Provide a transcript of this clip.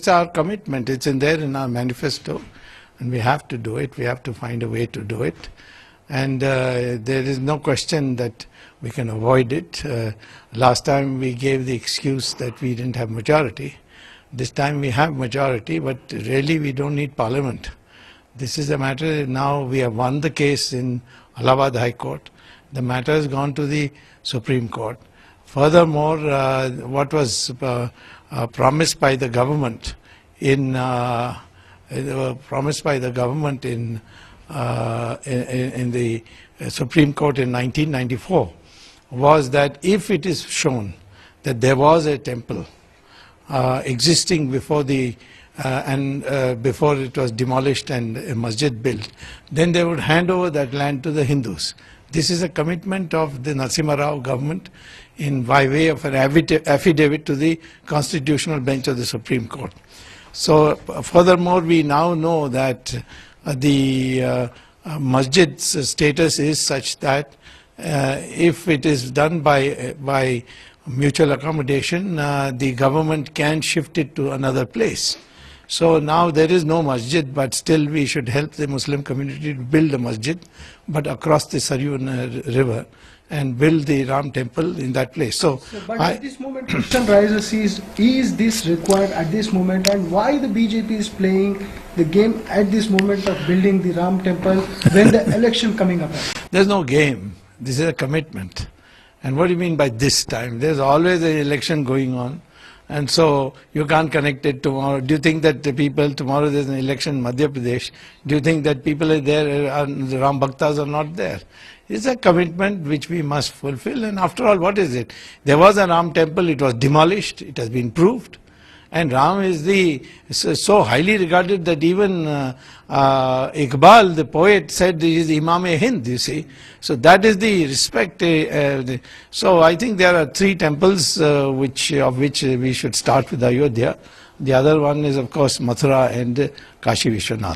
It's our commitment. It's in there in our manifesto, and we have to do it. We have to find a way to do it. And uh, there is no question that we can avoid it. Uh, last time we gave the excuse that we didn't have majority. This time we have majority, but really we don't need parliament. This is a matter, now we have won the case in Allahabad High Court. The matter has gone to the Supreme Court. Furthermore, uh, what was uh, uh, promised by the government in uh, uh, promised by the government in, uh, in in the Supreme Court in 1994 was that if it is shown that there was a temple uh, existing before the uh, and uh, before it was demolished and a masjid built, then they would hand over that land to the Hindus. This is a commitment of the Narasimha Rao government in by way of an affidavit to the constitutional bench of the Supreme Court. So uh, furthermore, we now know that uh, the uh, uh, masjid's status is such that uh, if it is done by by mutual accommodation, uh, the government can shift it to another place. So now there is no masjid, but still we should help the Muslim community to build a masjid, but across the Saryu river and build the Ram temple in that place. So, So, but I- at this moment, question rises is, is this required at this moment and why the BJP is playing the game at this moment of building the Ram temple when the election coming up? There's no game. This is a commitment. And what do you mean by this time? There's always an election going on. And so you can't connect it tomorrow. Do you think that the people, tomorrow there's an election in Madhya Pradesh, do you think that people are there, uh, the Ram Bhaktas are not there? It's a commitment which we must fulfill. And after all, what is it? There was a Ram temple, it was demolished, it has been proved. And Ram is the so, highly regarded that even uh, uh, Iqbal, the poet, said he is Imam Hind. You see, so that is the respect. Uh, uh, the, so I think there are three temples uh, which of which we should start with Ayodhya. The other one is of course Mathura and Kashi Vishwanath.